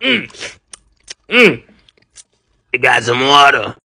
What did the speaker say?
mm. Mm. You got some water.